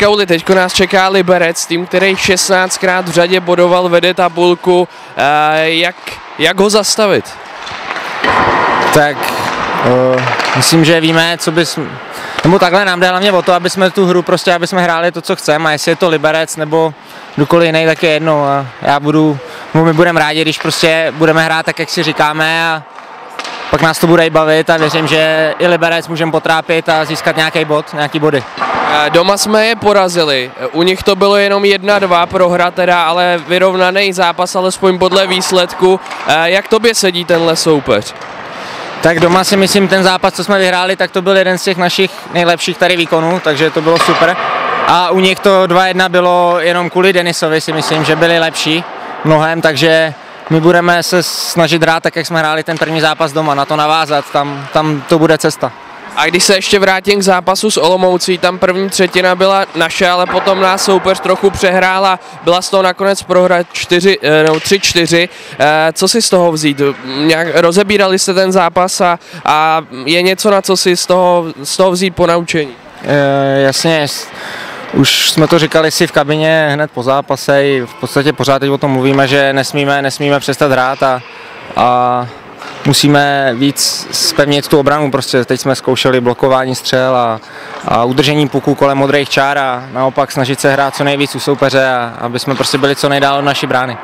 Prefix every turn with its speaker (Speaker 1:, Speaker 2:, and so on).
Speaker 1: Kauli, teď nás čeká Liberec, tým, který 16krát v řadě bodoval, vede tabulku. Eh, jak, jak ho zastavit?
Speaker 2: Tak uh, myslím, že víme, co bys... Nebo takhle nám jde hlavně o to, aby jsme tu hru prostě, aby jsme hráli to, co chceme a jestli je to Liberec nebo kdokoliv jiný, tak je jedno a já budu, my budeme rádi, když prostě budeme hrát tak, jak si říkáme a pak nás to bude i bavit a věřím, že i Liberec můžeme potrápit a získat nějaký bod, nějaký body.
Speaker 1: Eh, Doma jsme je porazili, u nich to bylo jenom 1-2 prohra teda, ale vyrovnaný zápas, alespoň podle výsledku. Eh, Jak tobě sedí tenhle soupeř?
Speaker 2: Tak doma si myslím, ten zápas, co jsme vyhráli, tak to byl jeden z těch našich nejlepších tady výkonů, takže to bylo super. A u nich to 2-1 bylo jenom kvůli Denisovi, si myslím, že byli lepší mnohem, takže my budeme se snažit hrát tak, jak jsme hráli ten první zápas doma, na to navázat, tam, tam to bude cesta.
Speaker 1: A když se ještě vrátím k zápasu s Olomoucí, tam první třetina byla naše, ale potom nás soupeř trochu přehrála, byla z toho nakonec prohra 4, eh, no, 3-4. Eh, Co si z toho vzít? Nějak rozebírali jste ten zápas a, a je něco, na co si z toho, z toho vzít po naučení?
Speaker 2: E, jasně, s- už jsme to říkali si v kabině hned po zápase, i v podstatě pořád teď o tom mluvíme, že nesmíme, nesmíme přestat hrát a, a musíme víc spevnit tu obranu, prostě teď jsme zkoušeli blokování střel a, a udržení puků kolem modrých čár a naopak snažit se hrát co nejvíc u soupeře a aby jsme prostě byli co nejdál od naší brány.